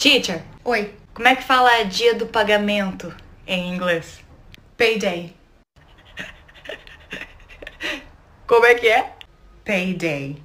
Teacher, Oi. como é que fala dia do pagamento em inglês? Payday. Como é que é? Payday.